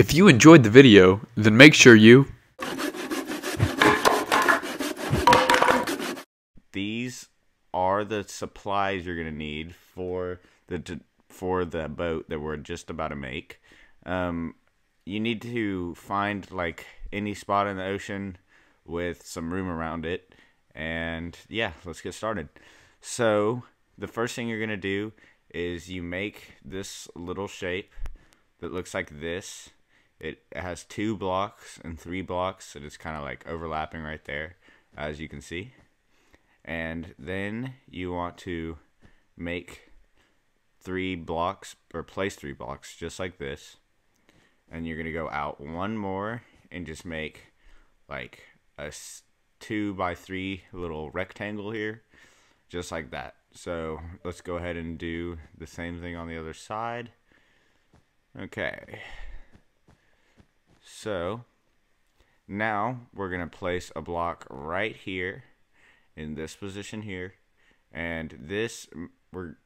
If you enjoyed the video, then make sure you these are the supplies you're gonna need for the for the boat that we're just about to make. Um, you need to find like any spot in the ocean with some room around it, and yeah, let's get started. So the first thing you're gonna do is you make this little shape that looks like this. It has two blocks and three blocks, so it's kind of like overlapping right there, as you can see. And then you want to make three blocks or place three blocks just like this. And you're gonna go out one more and just make like a two by three little rectangle here just like that. So let's go ahead and do the same thing on the other side. Okay so now we're gonna place a block right here in this position here, and this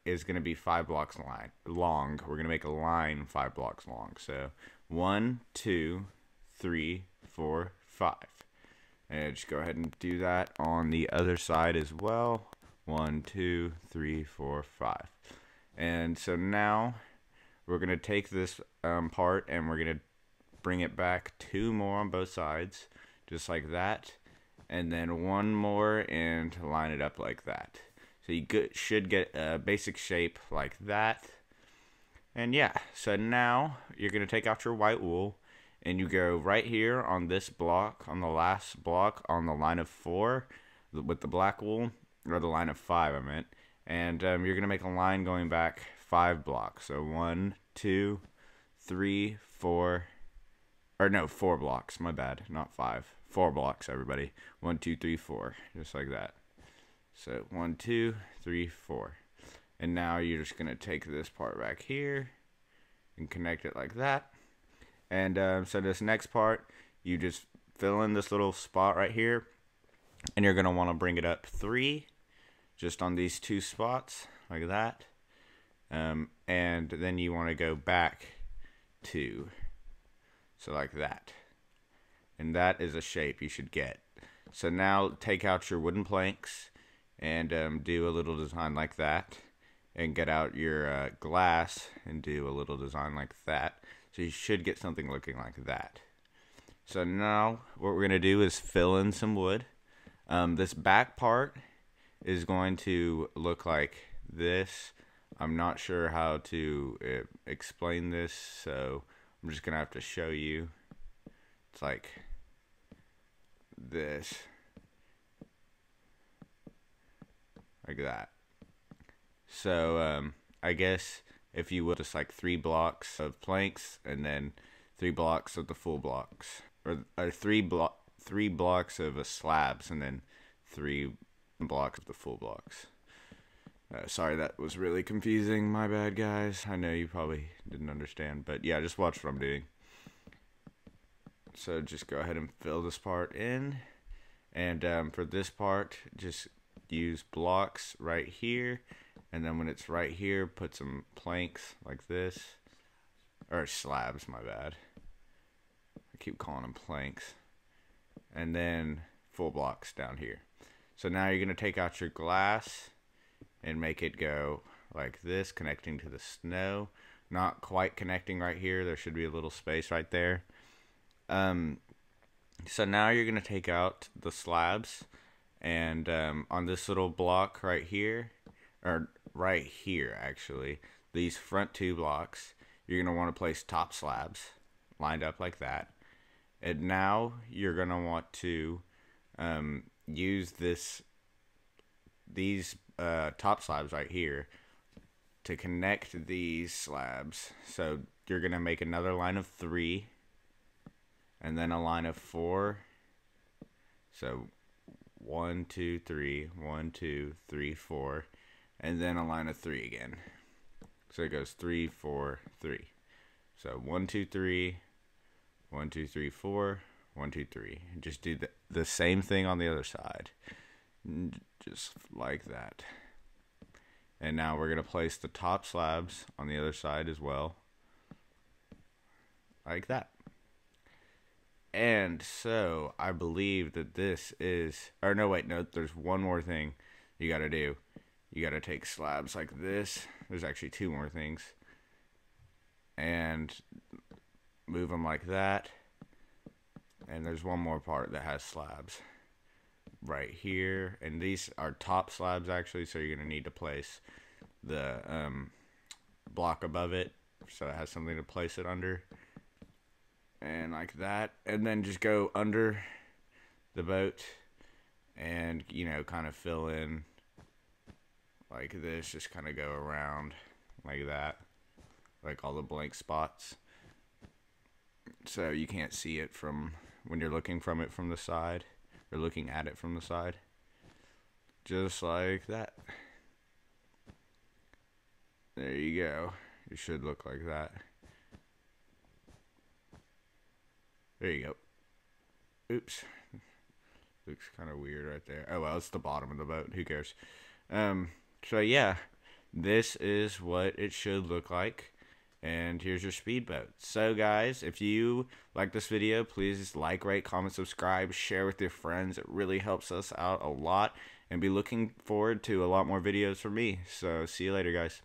is going to be five blocks line, long. We're going to make a line five blocks long. So one, two, three, four, five. And just go ahead and do that on the other side as well. One, two, three, four, five. And so now we're going to take this um, part and we're going to bring it back two more on both sides, just like that and then one more and line it up like that. So you get, should get a basic shape like that. And yeah, so now you're going to take out your white wool and you go right here on this block, on the last block on the line of four with the black wool, or the line of five, I meant. And um, you're going to make a line going back five blocks. So one, two, three, four, or no, four blocks, my bad, not five four blocks, everybody. One, two, three, four. Just like that. So one, two, three, four. And now you're just going to take this part back here and connect it like that. And um, so this next part, you just fill in this little spot right here. And you're going to want to bring it up three, just on these two spots, like that. Um, and then you want to go back two, so like that and that is a shape you should get. So now take out your wooden planks and um, do a little design like that and get out your uh, glass and do a little design like that. So you should get something looking like that. So now what we're going to do is fill in some wood. Um, this back part is going to look like this. I'm not sure how to uh, explain this, so I'm just to have to show you. It's like this. Like that. So, um, I guess if you will, just like three blocks of planks and then three blocks of the full blocks. Or, or three, blo- three blocks of slabs and then three blocks of the full blocks. Uh, sorry, that was really confusing. My bad, guys. I know you probably didn't understand, but yeah, just watch what I'm doing. So just go ahead and fill this part in. And um, for this part, just use blocks right here. And then when it's right here, put some planks like this. Or slabs, my bad. I keep calling them planks. And then full blocks down here. So now you're going to take out your glass and make it go like this, connecting to the snow. Not quite connecting right here. There should be a little space right there. Um, so now you're going to take out the slabs and um, on this little block right here, or right here actually, these front two blocks, you're going to want to place top slabs lined up like that. And now you're going to want to um, use this these uh, top slabs right here to connect these slabs. So you're going to make another line of three and then a line of four. So one, two, three, one, two, three, four, and then a line of three again. So it goes three, four, three. So one, two, three, one, two, three, four, one, two, three. Just do the, the same thing on the other side. Just like that. And now we're going to place the top slabs on the other side as well. Like that. And so I believe that this is, or no, wait, no, there's one more thing you got to do. You got to take slabs like this. There's actually two more things. And move them like that. And there's one more part that has slabs right here. And these are top slabs actually, so you're to need to place the um, block above it so it has something to place it under and like that and then just go under the boat and you know kind of fill in like this just kind of go around like that like all the blank spots so you can't see it from when you're looking from it from the side or looking at it from the side just like that there you go it should look like that There you go. Oops. Looks kind of weird right there. Oh, well, it's the bottom of the boat. Who cares? Um, so, yeah, this is what it should look like. And here's your speedboat. So, guys, if you like this video, please like, rate, comment, subscribe, share with your friends. It really helps us out a lot. And be looking forward to a lot more videos from me. So, see you later, guys.